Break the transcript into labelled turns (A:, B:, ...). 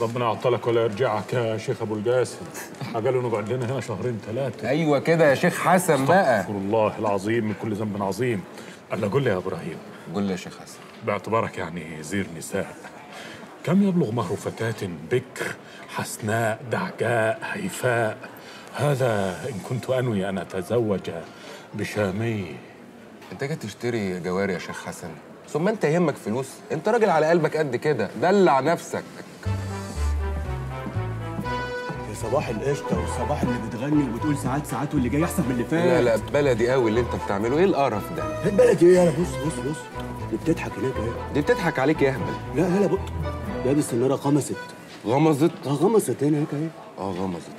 A: ربنا يعطلك ولا يرجعك يا شيخ أبو القاسم. قالوا نقعد لنا هنا شهرين ثلاثة.
B: أيوه كده يا شيخ حسن بقى.
A: استغفر الله العظيم من كل ذنب عظيم. ألا قل لي يا إبراهيم.
B: قول لي يا شيخ حسن.
A: باعتبارك يعني زير نساء. كم يبلغ مهر فتاة بكر حسناء دعجاء هيفاء؟ هذا إن كنت أنوي أن أتزوج بشامي.
B: أنت جاي تشتري جواري يا شيخ حسن. ثم أنت يهمك فلوس. أنت راجل على قلبك قد كده. دلع نفسك.
C: صباح القشطة والصباح اللي بتغني وبتقول ساعات ساعات واللي جاي احسن من اللي فات.
B: لا لا بلدي قوي اللي انت بتعمله. إيه القرف ده؟
C: البلد إيه؟ يالا بص بص بص. دي بتضحك هناك اهي.
B: دي بتضحك عليك يا اهبل.
C: لا هلا بص. لا دي السناره غمست.
B: غمزت؟
C: آه غمست هنا هيك اهي.
B: آه غمزت.